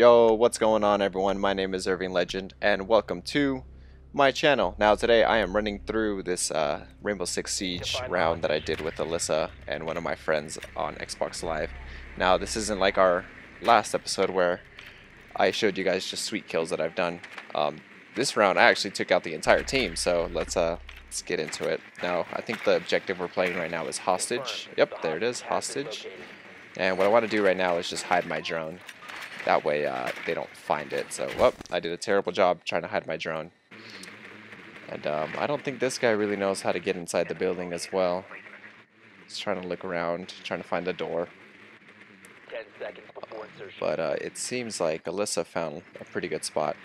Yo, what's going on everyone? My name is Irving Legend and welcome to my channel. Now today I am running through this uh, Rainbow Six Siege round that I did with Alyssa and one of my friends on Xbox Live. Now this isn't like our last episode where I showed you guys just sweet kills that I've done. Um, this round I actually took out the entire team so let's uh, let's get into it. Now I think the objective we're playing right now is hostage. Yep, there it is, hostage. And what I want to do right now is just hide my drone. That way uh, they don't find it. So, whoop, I did a terrible job trying to hide my drone. And um, I don't think this guy really knows how to get inside the building as well. He's trying to look around, trying to find the door. But uh, it seems like Alyssa found a pretty good spot.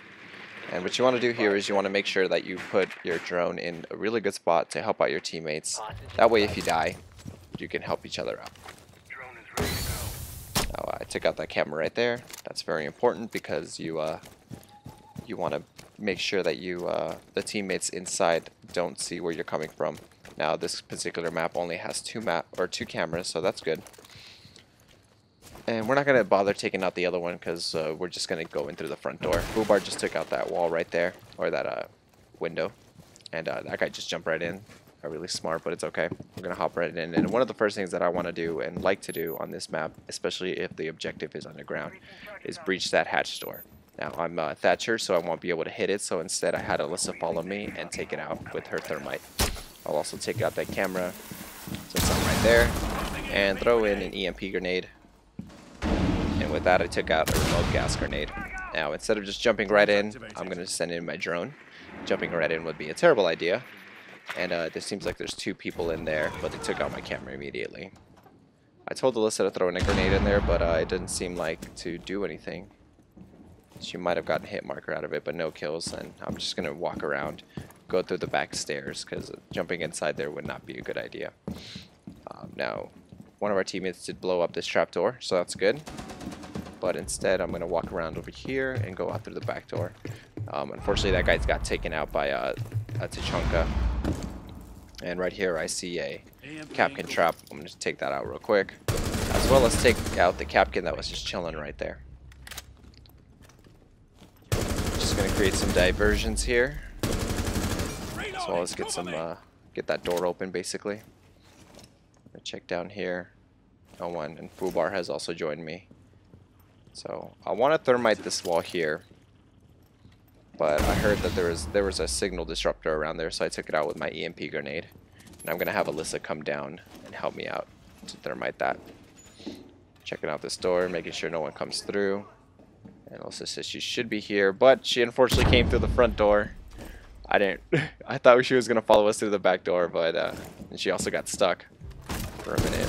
And what you want to do here is you want to make sure that you put your drone in a really good spot to help out your teammates. That way if you die, you can help each other out. Now I took out that camera right there. That's very important because you uh, you want to make sure that you uh, the teammates inside don't see where you're coming from. Now this particular map only has two map or two cameras, so that's good. And we're not gonna bother taking out the other one because uh, we're just gonna go in through the front door. Fubar just took out that wall right there, or that uh, window, and uh, that guy just jumped right in really smart, but it's okay. We're going to hop right in. And one of the first things that I want to do and like to do on this map, especially if the objective is underground, is breach that hatch door. Now, I'm uh, Thatcher, so I won't be able to hit it, so instead I had Alyssa follow me and take it out with her thermite. I'll also take out that camera, so it's right there, and throw in an EMP grenade. And with that, I took out a remote gas grenade. Now, instead of just jumping right in, I'm going to send in my drone. Jumping right in would be a terrible idea, and uh, seems like there's two people in there, but they took out my camera immediately. I told Alyssa to throw in a grenade in there, but uh, it didn't seem like to do anything. She might have gotten hit marker out of it, but no kills, and I'm just going to walk around, go through the back stairs, because jumping inside there would not be a good idea. Um, now, one of our teammates did blow up this trapdoor, so that's good. But instead, I'm going to walk around over here and go out through the back door. Um, unfortunately, that guy's got taken out by uh, a Tachanka. And right here I see a Kapkan trap. I'm going to take that out real quick. As well as take out the Kapkan that was just chilling right there. Just going to create some diversions here. As well as get some, uh, get that door open basically. check down here. No one. And Fubar has also joined me. So I want to thermite this wall here but I heard that there was there was a signal disruptor around there, so I took it out with my EMP grenade. And I'm gonna have Alyssa come down and help me out to thermite that. Checking out this door, making sure no one comes through. And Alyssa says she should be here, but she unfortunately came through the front door. I didn't. I thought she was gonna follow us through the back door, but uh, and she also got stuck for a minute.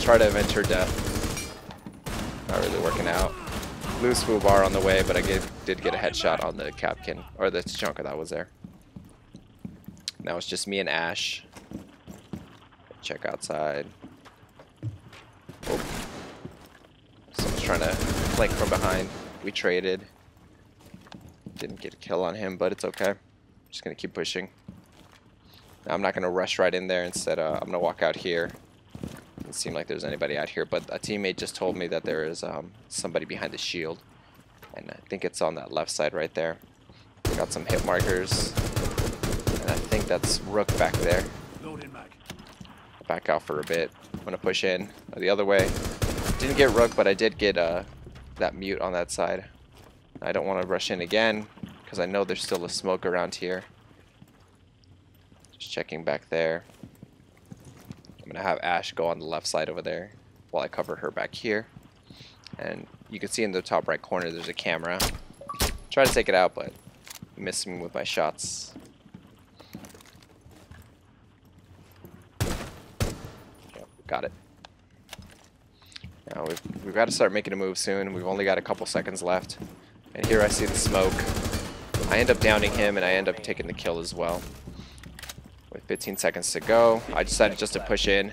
Try to avenge her death. Not really working out lose Fubar on the way, but I get, did get a headshot on the Kapkan, or the Tachanka that was there. Now it's just me and Ash. Check outside. Oh. Someone's trying to flank from behind. We traded. Didn't get a kill on him, but it's okay. Just gonna keep pushing. Now I'm not gonna rush right in there. Instead, uh, I'm gonna walk out here doesn't seem like there's anybody out here, but a teammate just told me that there is um, somebody behind the shield. And I think it's on that left side right there. We got some hit markers. And I think that's Rook back there. Back out for a bit. I'm going to push in the other way. Didn't get Rook, but I did get uh, that mute on that side. I don't want to rush in again, because I know there's still a smoke around here. Just checking back there. Going to have Ash go on the left side over there while I cover her back here. And you can see in the top right corner there's a camera. Try to take it out, but missing with my shots. Yep, got it. Now we've, we've got to start making a move soon. We've only got a couple seconds left. And here I see the smoke. I end up downing him and I end up taking the kill as well. 15 seconds to go. I decided just to push in,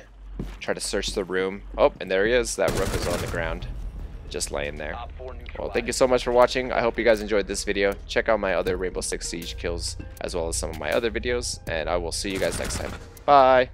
try to search the room. Oh, and there he is. That rook is on the ground, just laying there. Well, thank you so much for watching. I hope you guys enjoyed this video. Check out my other Rainbow Six Siege kills, as well as some of my other videos, and I will see you guys next time. Bye!